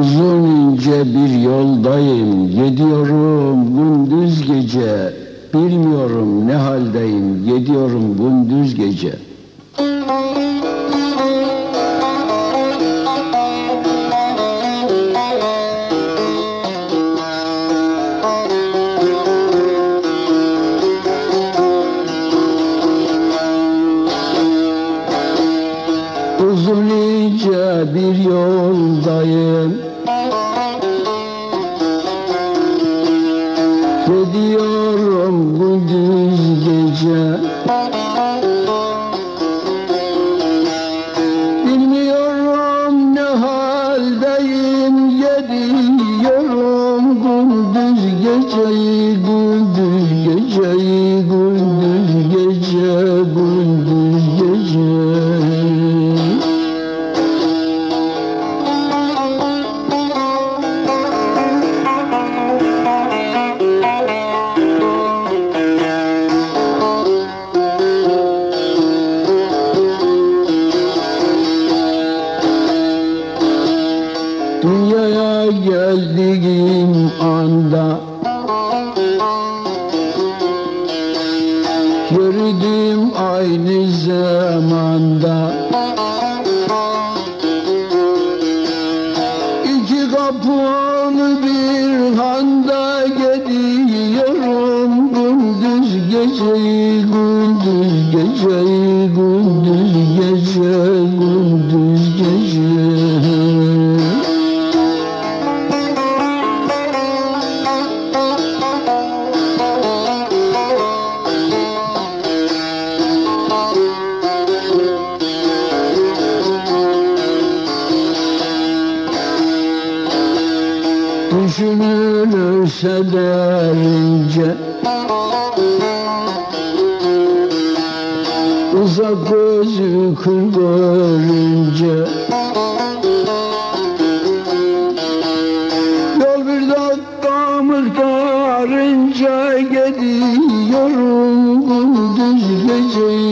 Uzun ince bir yoldayım, gidiyorum gündüz gece. Bilmiyorum ne haldeyim, gidiyorum gündüz gece. Bir yoldayım. Gidiyorum gündüz gece? Bilmiyorum ne haldeyim Gidiyorum gündüz geceyi Gündüz geceyi Dünyaya geldiğim anda Gördüm aynı zamanda İki kapılı bir handa gidiyorum Gündüz geceyi, gündüz geceyi, gündüz gece, gündüz Düşünülürse derince Uzak gözü kır görünce Yol bir dakika miktarınca Gidiyorum gündüz geceyi